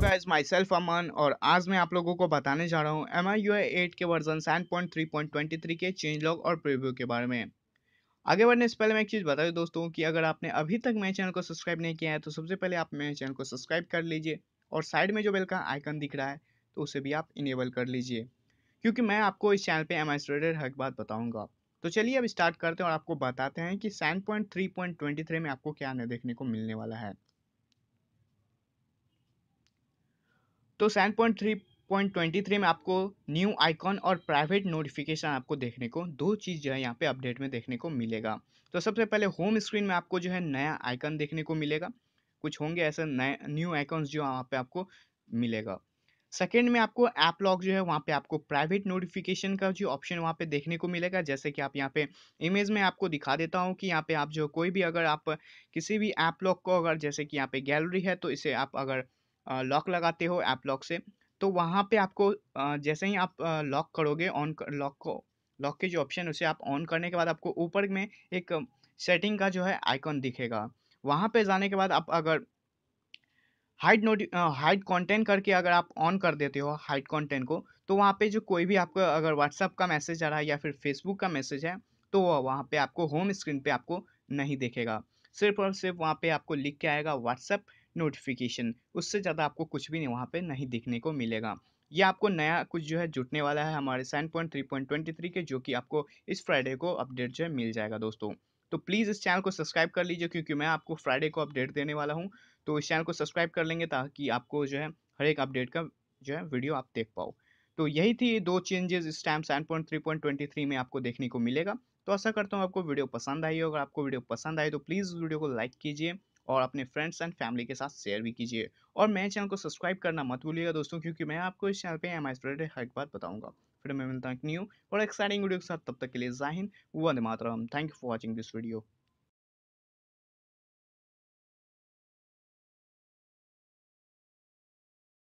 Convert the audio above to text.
Guys my self अमन और आज मैं आप लोगों को बताने जा रहा हूँ एम आई यू एट के version seven point three point twenty three के चेंज लॉग और प्रीव्यू के बारे में। आगे बढ़ने से पहले मैं एक चीज़ बता दूँ दोस्तों कि अगर आपने अभी तक मेरे चैनल को सब्सक्राइब नहीं किया है तो सबसे पहले आप मेरे चैनल को सब्सक्राइब कर लीजिए और साइड में जो बेल का आइकन दिख रहा है तो उसे भी आप इनेबल कर लीजिए। क्योंकि मैं आपको इस चैनल पर एम आई हर बात बताऊँगा। तो चलिए अब स्टार्ट करते हैं और आपको बताते हैं कि seven point three point twenty three में आपको क्या देखने को मिलने वाला है। तो seven point three point twenty three में आपको न्यू आइकॉन और प्राइवेट नोटिफिकेशन आपको देखने को, दो चीज़ जो है यहाँ पे अपडेट में देखने को मिलेगा। तो सबसे पहले होम स्क्रीन में आपको जो है नया आइकन देखने को मिलेगा। कुछ होंगे ऐसे नए न्यू आइकॉन्स जो वहाँ पे आपको मिलेगा। सेकेंड में आपको ऐप लॉक जो है वहाँ पे आपको प्राइवेट नोटिफिकेशन का जो ऑप्शन वहाँ पे देखने को मिलेगा। जैसे कि आप यहाँ पे इमेज में आपको दिखा देता हूँ कि यहाँ पे आप जो कोई भी अगर आप किसी भी ऐप लॉक को अगर जैसे कि यहाँ पे गैलरी है तो इसे आप अगर लॉक लगाते हो ऐप लॉक से तो वहाँ पे आपको जैसे ही आप लॉक करोगे ऑन कर, लॉक को लॉक के जो ऑप्शन उसे आप ऑन करने के बाद आपको ऊपर में एक सेटिंग का जो है आइकॉन दिखेगा। वहाँ पे जाने के बाद आप अगर हाइड नोटि हाइड कंटेंट करके अगर आप ऑन कर देते हो हाइड कंटेंट को तो वहाँ पे जो कोई भी आपका अगर व्हाट्सअप का मैसेज आ रहा है या फिर फेसबुक का मैसेज है तो वह वहाँ पे आपको होम स्क्रीन पे आपको नहीं दिखेगा। सिर्फ़ और सिर्फ़ वहाँ पे आपको लिख के आएगा व्हाट्सएप नोटिफिकेशन उससे ज़्यादा आपको कुछ भी नहीं वहाँ पे नहीं दिखने को मिलेगा। ये आपको नया कुछ जो है जुटने वाला है हमारे seven point three point twenty three के, जो कि आपको इस फ्राइडे को अपडेट जो है मिल जाएगा दोस्तों। तो प्लीज़ इस चैनल को सब्सक्राइब कर लीजिए, क्योंकि मैं आपको फ्राइडे को अपडेट देने वाला हूँ। तो इस चैनल को सब्सक्राइब कर लेंगे ताकि आपको जो है हर एक अपडेट का जो है वीडियो आप देख पाओ। तो यही थी दो चेंजेस इस time seven point three point twenty three में आपको देखने को मिलेगा। तो ऐसा करता हूँ, आपको वीडियो पसंद आई अगर आपको वीडियो पसंद आई तो प्लीज़ वीडियो को लाइक कीजिए और अपने फ्रेंड्स एंड फैमिली के साथ शेयर भी कीजिए। और मेरे चैनल को सब्सक्राइब करना मत भूलिएगा दोस्तों, क्योंकि मैं आपको इस चैनल पे एम आई हर बात बताऊँगा। फिर मैं मिलता हूँ न्यू और एक्साइटिंग वीडियो के साथ, तब तक के लिए जाहिन वंदे मातरम। Thank you for watching this video.